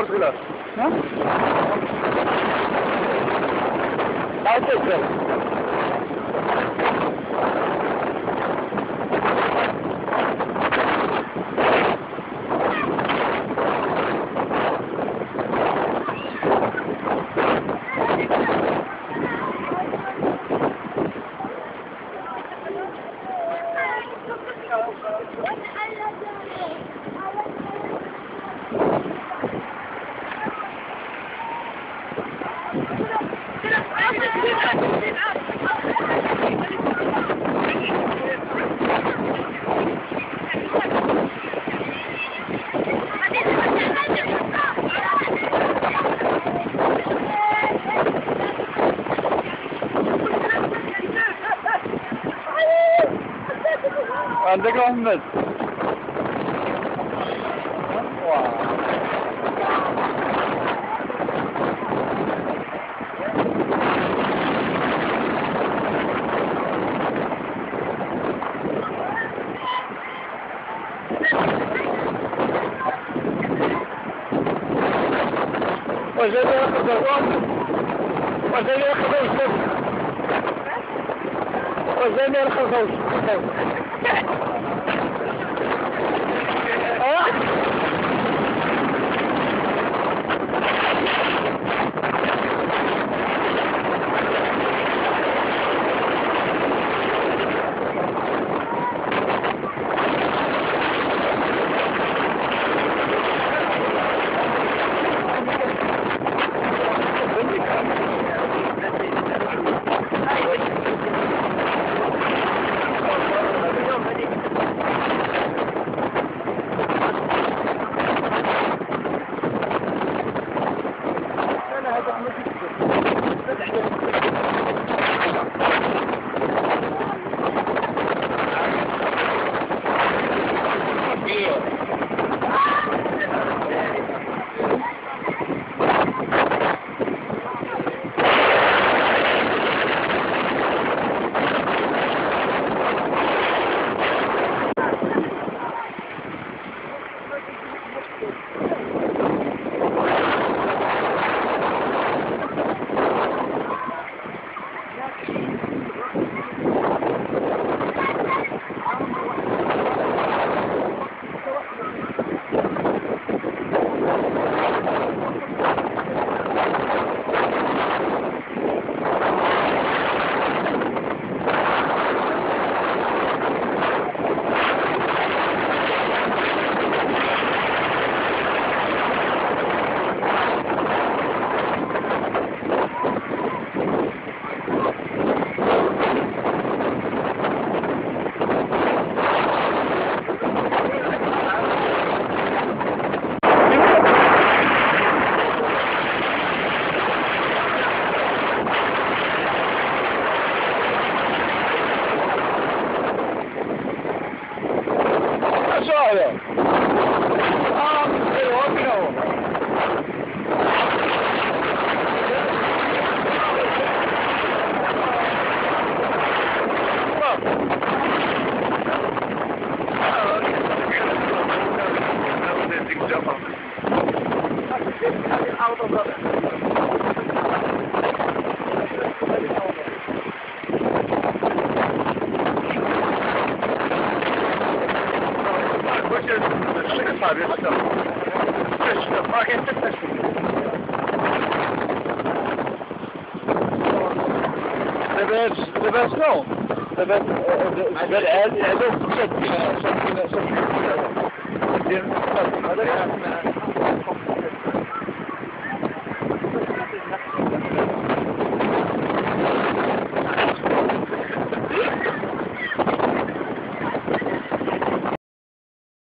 Portugal. ¿No? Ahí. عندك يا محمد وجدي ياخذ الوقت وجدي ياخذ الوقت وجدي لباس لباس